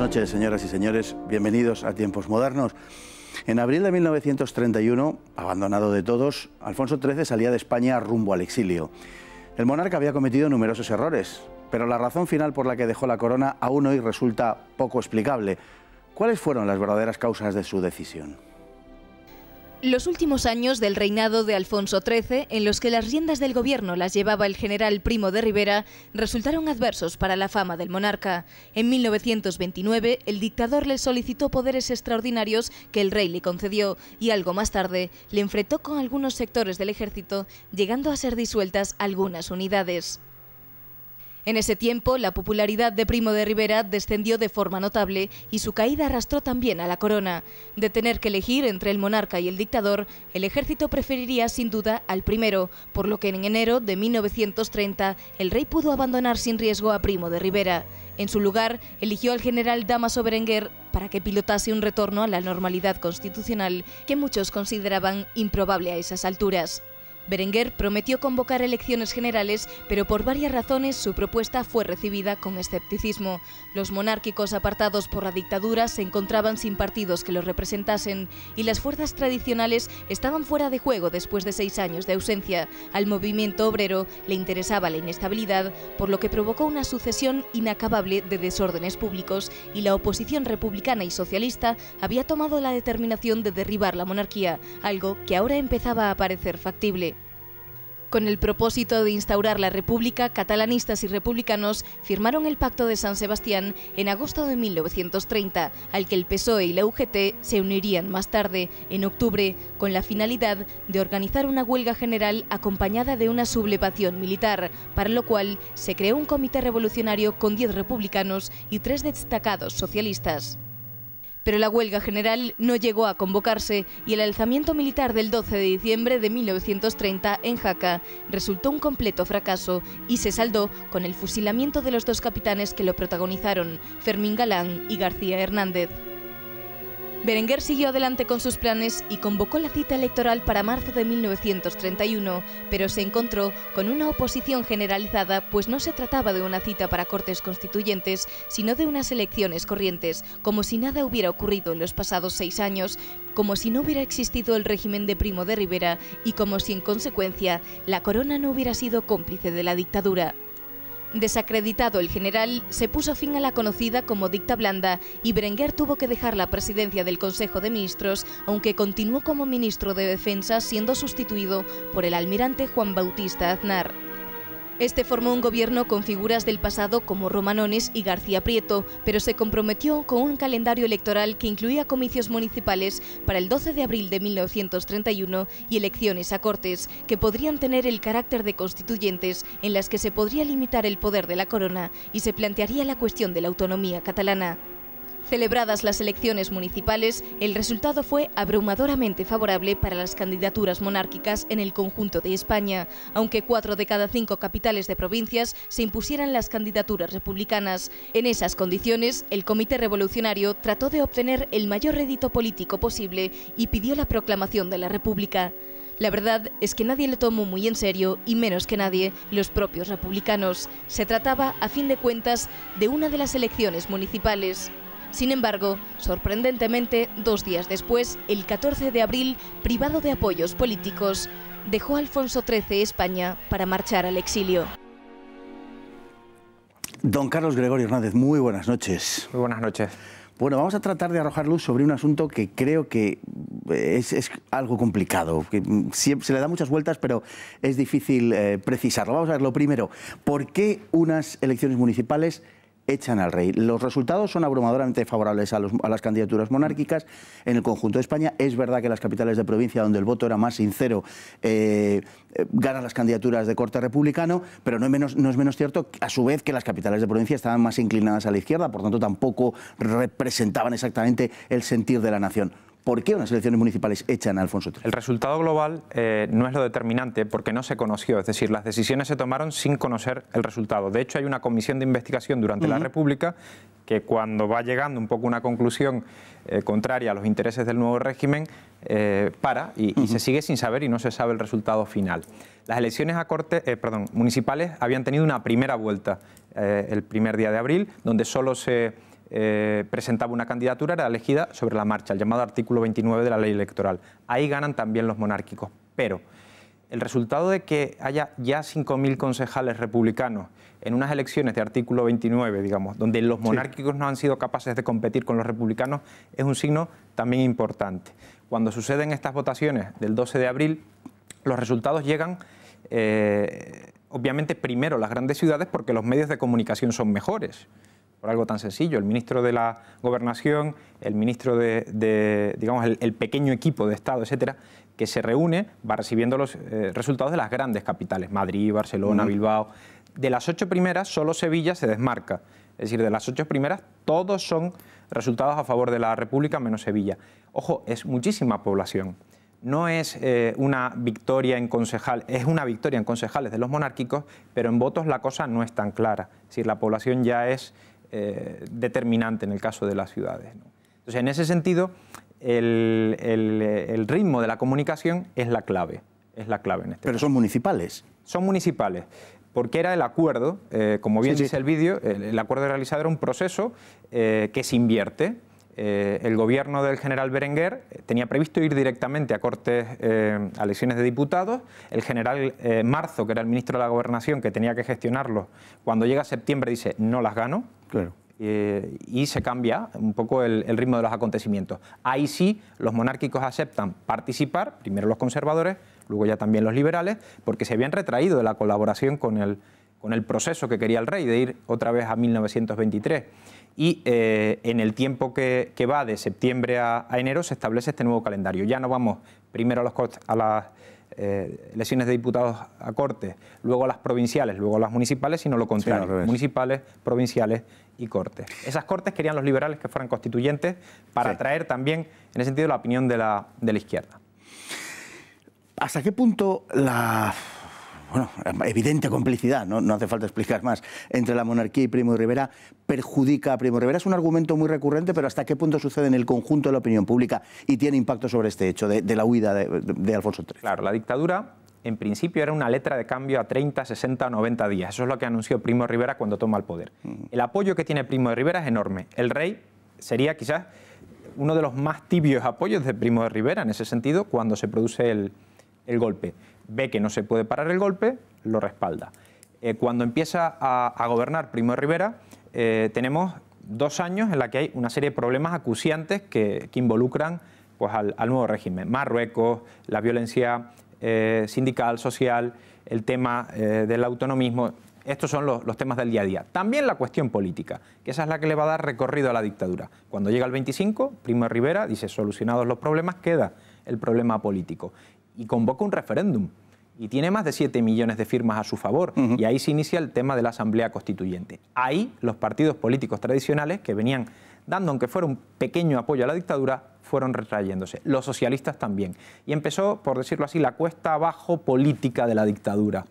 noches, señoras y señores. Bienvenidos a Tiempos Modernos. En abril de 1931, abandonado de todos, Alfonso XIII salía de España rumbo al exilio. El monarca había cometido numerosos errores, pero la razón final por la que dejó la corona aún hoy resulta poco explicable. ¿Cuáles fueron las verdaderas causas de su decisión? Los últimos años del reinado de Alfonso XIII, en los que las riendas del gobierno las llevaba el general Primo de Rivera, resultaron adversos para la fama del monarca. En 1929, el dictador le solicitó poderes extraordinarios que el rey le concedió y algo más tarde le enfrentó con algunos sectores del ejército, llegando a ser disueltas algunas unidades. En ese tiempo, la popularidad de Primo de Rivera descendió de forma notable y su caída arrastró también a la corona. De tener que elegir entre el monarca y el dictador, el ejército preferiría sin duda al primero, por lo que en enero de 1930 el rey pudo abandonar sin riesgo a Primo de Rivera. En su lugar, eligió al general Damaso Berenguer para que pilotase un retorno a la normalidad constitucional que muchos consideraban improbable a esas alturas. Berenguer prometió convocar elecciones generales, pero por varias razones su propuesta fue recibida con escepticismo. Los monárquicos apartados por la dictadura se encontraban sin partidos que los representasen y las fuerzas tradicionales estaban fuera de juego después de seis años de ausencia. Al movimiento obrero le interesaba la inestabilidad, por lo que provocó una sucesión inacabable de desórdenes públicos y la oposición republicana y socialista había tomado la determinación de derribar la monarquía, algo que ahora empezaba a parecer factible. Con el propósito de instaurar la República, catalanistas y republicanos firmaron el Pacto de San Sebastián en agosto de 1930, al que el PSOE y la UGT se unirían más tarde, en octubre, con la finalidad de organizar una huelga general acompañada de una sublevación militar, para lo cual se creó un comité revolucionario con 10 republicanos y tres destacados socialistas. Pero la huelga general no llegó a convocarse y el alzamiento militar del 12 de diciembre de 1930 en Jaca resultó un completo fracaso y se saldó con el fusilamiento de los dos capitanes que lo protagonizaron, Fermín Galán y García Hernández. Berenguer siguió adelante con sus planes y convocó la cita electoral para marzo de 1931, pero se encontró con una oposición generalizada, pues no se trataba de una cita para cortes constituyentes, sino de unas elecciones corrientes, como si nada hubiera ocurrido en los pasados seis años, como si no hubiera existido el régimen de Primo de Rivera y como si en consecuencia la corona no hubiera sido cómplice de la dictadura. Desacreditado el general, se puso fin a la conocida como dicta blanda y Berenguer tuvo que dejar la presidencia del Consejo de Ministros, aunque continuó como ministro de Defensa siendo sustituido por el almirante Juan Bautista Aznar. Este formó un gobierno con figuras del pasado como Romanones y García Prieto, pero se comprometió con un calendario electoral que incluía comicios municipales para el 12 de abril de 1931 y elecciones a Cortes, que podrían tener el carácter de constituyentes en las que se podría limitar el poder de la corona y se plantearía la cuestión de la autonomía catalana. Celebradas las elecciones municipales, el resultado fue abrumadoramente favorable para las candidaturas monárquicas en el conjunto de España, aunque cuatro de cada cinco capitales de provincias se impusieran las candidaturas republicanas. En esas condiciones, el Comité Revolucionario trató de obtener el mayor rédito político posible y pidió la proclamación de la República. La verdad es que nadie lo tomó muy en serio y menos que nadie los propios republicanos. Se trataba, a fin de cuentas, de una de las elecciones municipales. Sin embargo, sorprendentemente, dos días después, el 14 de abril, privado de apoyos políticos, dejó Alfonso XIII España para marchar al exilio. Don Carlos Gregorio Hernández, muy buenas noches. Muy buenas noches. Bueno, vamos a tratar de arrojar luz sobre un asunto que creo que es, algo complicado, que se le da muchas vueltas, pero es difícil eh, precisarlo. Vamos a ver lo primero, ¿por qué unas elecciones municipales echan al rey. Los resultados son abrumadoramente favorables a, las candidaturas monárquicas en el conjunto de España. Es verdad que las capitales de provincia, donde el voto era más sincero, eh, eh, ganan las candidaturas de corte republicano, pero no es, menos, no es menos cierto, a su vez, que las capitales de provincia estaban más inclinadas a la izquierda, por tanto tampoco representaban exactamente el sentir de la nación. ¿Por qué unas elecciones municipales echan a Alfonso XIII? El resultado global eh, no es lo determinante porque no se conoció, es decir, las decisiones se tomaron sin conocer el resultado. De hecho, hay una comisión de investigación durante la República que cuando va llegando un poco una conclusión eh, contraria a los intereses del nuevo régimen, eh, para y, se sigue sin saber y no se sabe el resultado final. Las elecciones a corte, perdón, municipales habían tenido una primera vuelta el primer día de abril, donde solo se eh, presentaba una candidatura, era elegida sobre la marcha, el llamado artículo 29 de la ley electoral. Ahí ganan también los monárquicos. Pero el resultado de que haya ya 5.000 concejales republicanos en unas elecciones de artículo 29, digamos, donde los monárquicos no han sido capaces de competir con los republicanos, es un signo también importante. Cuando suceden estas votaciones del 12 de abril, los resultados llegan, eh, obviamente, primero las grandes ciudades porque los medios de comunicación son mejores por algo tan sencillo. El ministro de la Gobernación, el ministro de, digamos, el, pequeño equipo de Estado, etcétera, que se reúne, va recibiendo los eh, resultados de las grandes capitales, Madrid, Barcelona, Bilbao. De las ocho primeras, solo Sevilla se desmarca. Es decir, de las ocho primeras, todos son resultados a favor de la República, menos Sevilla. Ojo, es muchísima población. No es eh, una victoria en concejales, es una victoria en concejales de los monárquicos, pero en votos la cosa no es tan clara. Es decir, la población ya es eh, determinante en el caso de las ciudades. Entonces, en ese sentido, el, ritmo de la comunicación es la clave. Es la clave en este Pero son municipales. Son municipales porque era el acuerdo, eh, como bien dice el vídeo, el, acuerdo realizado era un proceso eh, que se invierte. Eh, el gobierno del general Berenguer tenía previsto ir directamente a cortes, a elecciones de diputados. El general Marzo, que era el ministro de la Gobernación, que tenía que gestionarlo, cuando llega septiembre dice, no las gano. Claro. Eh, y se cambia un poco el, ritmo de los acontecimientos. Ahí sí los monárquicos aceptan participar, primero los conservadores, luego ya también los liberales, porque se habían retraído de la colaboración con el, con el proceso que quería el rey de ir otra vez a 1923. Y eh, en el tiempo que, va de septiembre a, enero se establece este nuevo calendario. Ya no vamos primero a, los, a las eh, elecciones de diputados a Cortes, luego a las provinciales, luego a las municipales, sino lo contrario, municipales, provinciales y Cortes. Esas Cortes querían los liberales que fueran constituyentes para atraer también, en ese sentido, la opinión de la, de la izquierda. ¿Hasta qué punto la bueno, evidente complicidad, ¿no? no hace falta explicar más, entre la monarquía y Primo de Rivera perjudica a Primo de Rivera. Es un argumento muy recurrente, pero ¿hasta qué punto sucede en el conjunto de la opinión pública y tiene impacto sobre este hecho de, la huida de, Alfonso III? Claro, la dictadura en principio era una letra de cambio a 30, 60 o 90 días. Eso es lo que anunció Primo de Rivera cuando toma el poder. El apoyo que tiene Primo de Rivera es enorme. El rey sería quizás uno de los más tibios apoyos de Primo de Rivera en ese sentido cuando se produce el, el golpe ve que no se puede parar el golpe, lo respalda. Eh, cuando empieza a, gobernar Primo de Rivera, eh, tenemos dos años en la que hay una serie de problemas acuciantes que, involucran pues, al, nuevo régimen. Marruecos, la violencia eh, sindical, social, el tema del autonomismo. Estos son los, temas del día a día. También la cuestión política, que esa es la que le va a dar recorrido a la dictadura. Cuando llega el 25, Primo de Rivera dice, solucionados los problemas, queda el problema político y convoca un referéndum. Y tiene más de 7 millones de firmas a su favor. Y ahí se inicia el tema de la Asamblea Constituyente. Ahí los partidos políticos tradicionales, que venían dando, aunque fuera un pequeño apoyo a la dictadura, fueron retrayéndose. Los socialistas también. Y empezó, por decirlo así, la cuesta abajo política de la dictadura.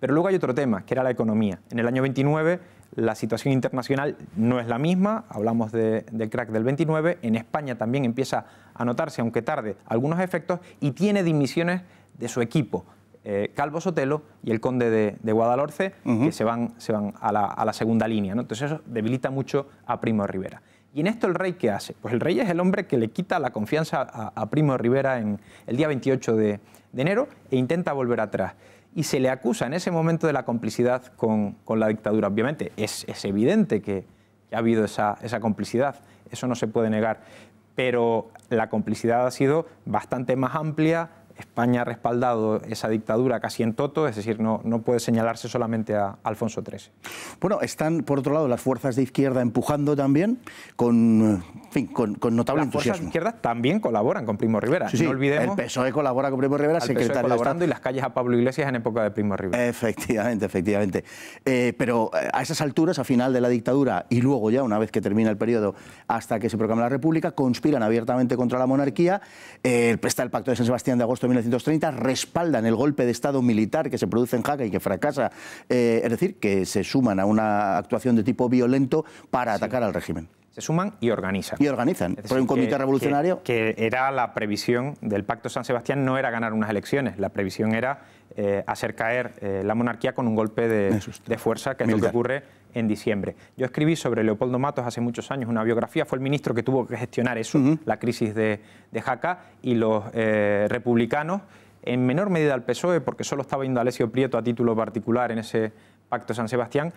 Pero luego hay otro tema, que era la economía. En el año 29 la situación internacional no es la misma, hablamos del crack del 29, en España también empieza a notarse, aunque tarde, algunos efectos y tiene dimisiones de su equipo. Eh, Calvo Sotelo y el conde de, Guadalhorce, que se van, se van a, la, segunda línea. ¿no? Entonces eso debilita mucho a Primo de Rivera. ¿Y en esto el rey qué hace? Pues el rey es el hombre que le quita la confianza a, Primo de Rivera en el día 28 de enero e intenta volver atrás y se le acusa en ese momento de la complicidad con, la dictadura. Obviamente es, evidente que, ha habido esa, esa complicidad, eso no se puede negar, pero la complicidad ha sido bastante más amplia, España ha respaldado esa dictadura casi en toto, es decir, no, no puede señalarse solamente a Alfonso XIII. Bueno, están, por otro lado, las fuerzas de izquierda empujando también con, con, notable entusiasmo. Las fuerzas de izquierda también colaboran con Primo Rivera. Sí, no olvidemos. El PSOE colabora con Primo Rivera, el secretario colaborando y las calles a Pablo Iglesias en época de Primo Rivera. Efectivamente, efectivamente. Eh, pero eh, a esas alturas, a final de la dictadura y luego ya, una vez que termina el periodo, hasta que se proclama la República, conspiran abiertamente contra la monarquía. Eh, está el Pacto de San Sebastián de agosto 1930 respaldan el golpe de Estado militar que se produce en Jaca y que fracasa, eh, es decir, que se suman a una actuación de tipo violento para atacar al régimen. se suman y organizan. Y organizan. Por un comité revolucionario. Que, era la previsión del Pacto San Sebastián, no era ganar unas elecciones, la previsión era eh, hacer caer eh, la monarquía con un golpe de, fuerza, que es lo que ocurre en diciembre. Yo escribí sobre Leopoldo Matos hace muchos años una biografía, fue el ministro que tuvo que gestionar eso, la crisis de, Jaca, y los eh, republicanos, en menor medida el PSOE, porque solo estaba Indalecio Prieto a título particular en ese Pacto San Sebastián,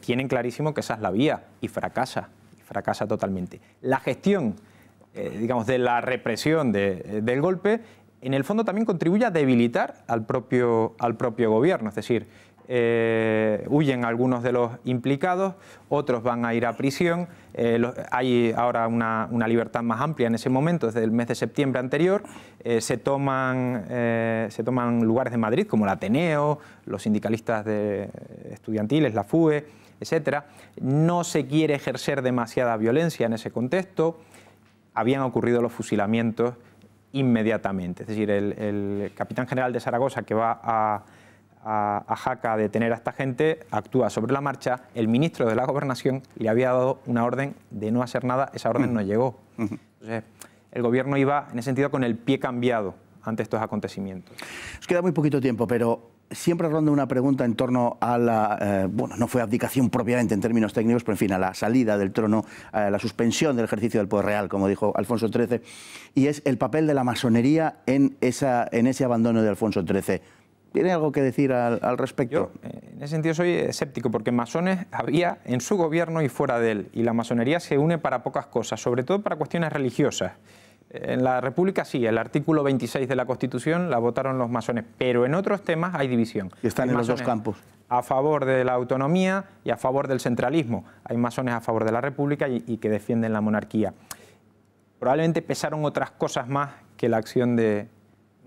tienen clarísimo que esa es la vía y fracasa fracasa totalmente. La gestión, digamos, de la represión del golpe, en el fondo también contribuye a debilitar al propio, al propio gobierno, es decir, eh, huyen algunos de los implicados, otros van a ir a prisión. hay ahora una, libertad más amplia en ese momento, desde el mes de septiembre anterior. se, toman, se toman lugares de Madrid como el Ateneo, los sindicalistas de, estudiantiles, la FUE etcétera. No se quiere ejercer demasiada violencia en ese contexto. Habían ocurrido los fusilamientos inmediatamente. Es decir, el, capitán general de Zaragoza que va a, Jaca a detener a esta gente actúa sobre la marcha. El ministro de la Gobernación le había dado una orden de no hacer nada. Esa orden no llegó. Entonces, el gobierno iba en ese sentido con el pie cambiado ante estos acontecimiimientos. Nos queda muy poquito tiempo, pero siempre ronda una pregunta en torno a la, eh, bueno, no fue abdicación propiamente en términos técnicos, pero en fin, a la salida del trono, a la suspensión del ejercicio del poder real, como dijo Alfonso XIII, y es el papel de la masonería en, esa, en ese abandono de Alfonso XIII. ¿Tiene algo que decir al, respecto? Eh, en ese sentido, soy escéptico, porque masones había en su gobierno y fuera de él, y la masonería se une para pocas cosas, sobre todo para cuestiones religiosas. En la República sí, el artículo 26 de la Constitución la votaron los masones, pero en otros temas hay división. Y están en los dos campos. A favor de la autonomía y a favor del centralismo. Hay masones a favor de la República y, que defienden la monarquía. Probablemente pesaron otras cosas más que la acción de,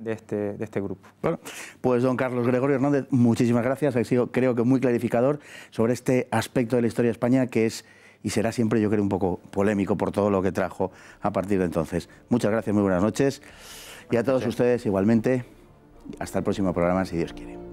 este, de este, grupo. Bueno, pues don Carlos Gregorio Hernández, muchísimas gracias. Ha sido, creo que, muy clarificador sobre este aspecto de la historia de España que es y será siempre, yo creo, un poco polémico por todo lo que trajo a partir de entonces. Muchas gracias, muy buenas noches. Y a todos ustedes igualmente. Hasta el próximo programa, si Dios quiere.